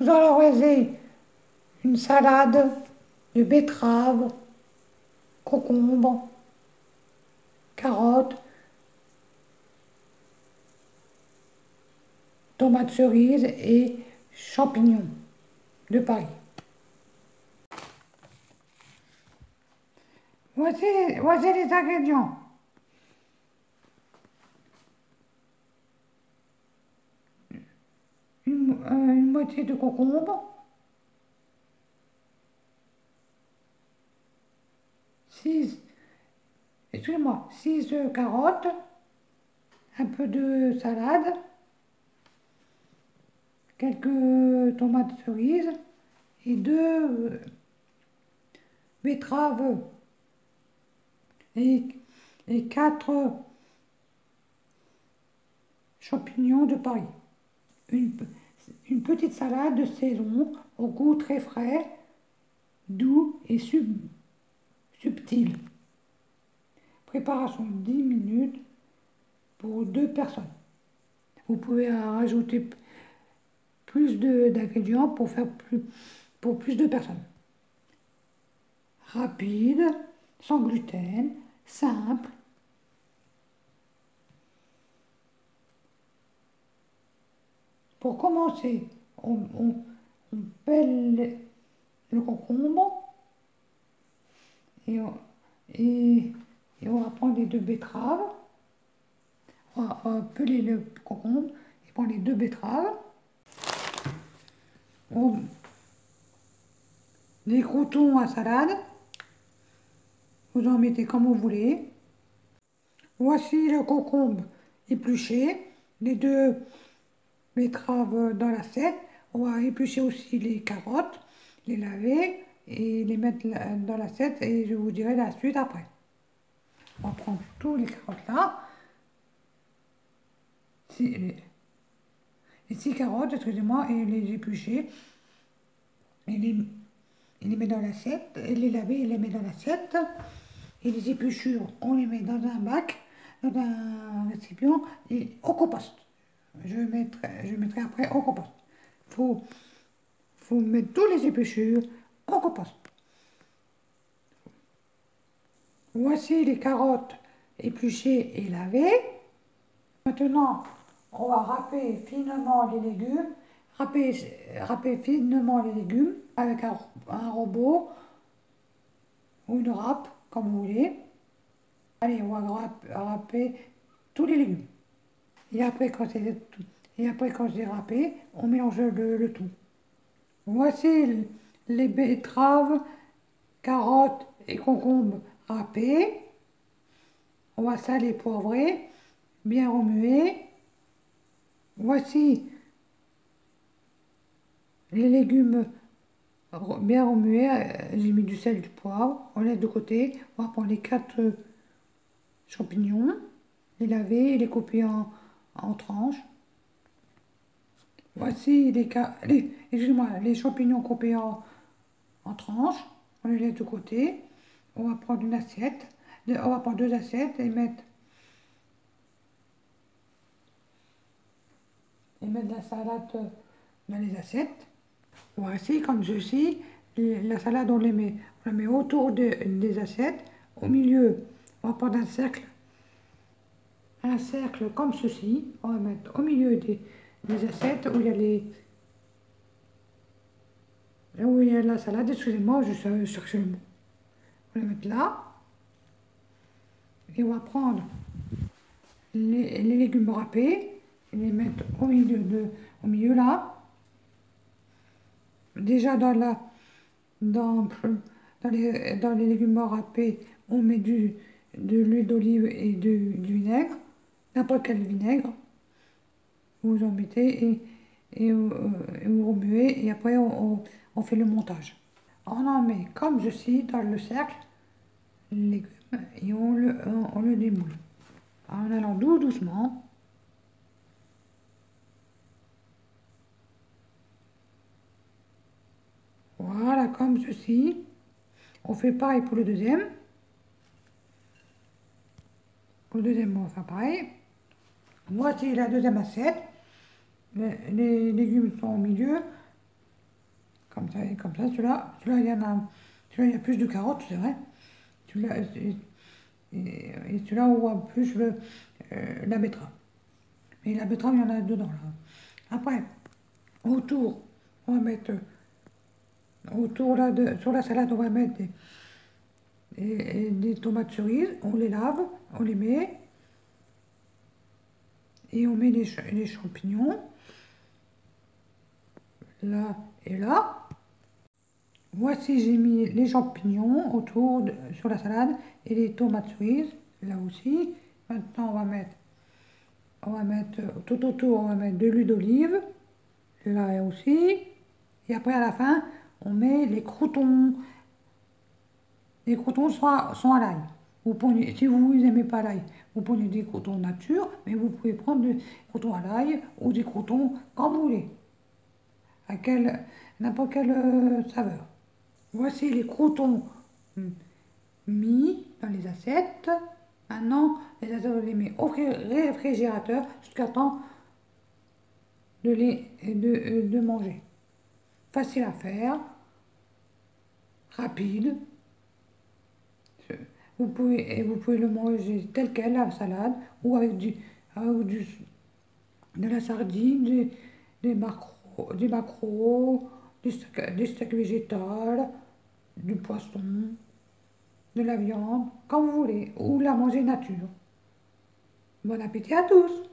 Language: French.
Nous allons réaliser une salade de betterave, concombre, carottes, tomates cerises et champignons de Paris. Voici les ingrédients. Une, euh, une moitié de concombre, 6, excusez-moi, 6 carottes, un peu de salade, quelques tomates cerises et deux betteraves et, et quatre champignons de Paris. Une, une, petite salade de saison au goût très frais, doux et sub, subtil. Préparation 10 minutes pour deux personnes. Vous pouvez rajouter plus d'ingrédients pour faire plus, pour plus de personnes. Rapide, sans gluten, simple. Pour commencer, on, pèle le concombre et on, va prendre les deux betteraves. On va, on va peler le concombre et prendre les deux betteraves. Les croutons à salade. Vous en mettez comme vous voulez. Voici le concombre épluché. Les deux betteraves dans l'assiette. On va éplucher aussi les carottes, les laver et les mettre dans l'assiette et je vous dirai la suite après. On va prendre tous les carottes là. Les six carottes, excusez-moi, et les éplucher. Et les, les met dans l'assiette, et les laver et les met dans l'assiette. Et les épluchures, on les met dans un bac, dans un récipient, et au compost. Je mettrai, après au compost. Faut, faut mettre tous les épluchures au compost. Voici les carottes épluchées et lavées. Maintenant, on va râper finement les légumes, râper, finement les légumes avec un, robot ou une râpe, comme vous voulez. Allez, on va râper, tous les légumes. Et après, quand c'est et après, quand j'ai râpé, on mélange le, tout. Voici les betteraves, carottes et concombres râpés. On va saler, poivrer, bien remuer. Voici les légumes bien remués. J'ai mis du sel du poivre. On laisse de côté. On va prendre les quatre champignons, les laver et les couper en, tranches. Voici les, les, les champignons coupés en, en, tranches. On les laisse de côté. On va prendre une assiette. On va prendre deux assiettes et mettre et mettre la salade dans les assiettes. Voici comme ceci, la salade on, les met, on la met autour des assiettes, au milieu on va prendre un cercle, un cercle comme ceci, on va mettre au milieu des, assiettes où il y a les où il y a la salade, excusez-moi, je cherche le mot. On va mettre là. Et on va prendre les légumes râpés les mettre au milieu, de, au milieu là. Déjà dans, la, dans, dans, les, dans les légumes râpés, on met du, de l'huile d'olive et du, vinaigre, n'importe quel vinaigre. Vous en mettez et, et, euh, vous remuez et après on, fait le montage. On en met comme ceci dans le cercle, légumes, et on le, on le démoule. En allant doucement. Voilà, comme ceci. On fait pareil pour le deuxième. Pour le deuxième, on va faire pareil. Voici la deuxième assiette. Les, légumes sont au milieu. Comme ça, et comme ça, celui-là, celui-là, il y en a, celui-là, il y a plus de carottes, c'est vrai. Celui-là, et, et celui-là, on voit plus le, euh, la betterave. Mais la betterave, il y en a dedans, là. Après, autour, on va mettre, autour là, de, sur la salade, on va mettre des, des tomates cerises, on les lave, on les met, et on met les, les champignons, là et là. Voici, j'ai mis les champignons autour sur la salade et les tomates cerises, là aussi. Maintenant, on va mettre, on va mettre tout autour, on va mettre de l'huile d'olive, là aussi. Et après, à la fin, on met les croutons. Les croutons sont à, sont à l'ail. Vous prenez, si vous n'aimez pas l'ail, vous prenez des croutons nature, mais vous pouvez prendre des croutons à l'ail ou des croutons comme vous voulez. À n'importe quelle euh, saveur. Voici les croutons mis dans les assiettes. Maintenant, les assiettes, les met au réfrigérateur jusqu'à temps de, les, de, euh, de manger. Facile à faire, rapide. Vous pouvez, vous pouvez le manger tel quel, la salade, ou avec du, du de la sardine, des, macros, du macro, du du steak végétal, du poisson, de la viande, comme vous voulez, ou la manger nature. Bon appétit à tous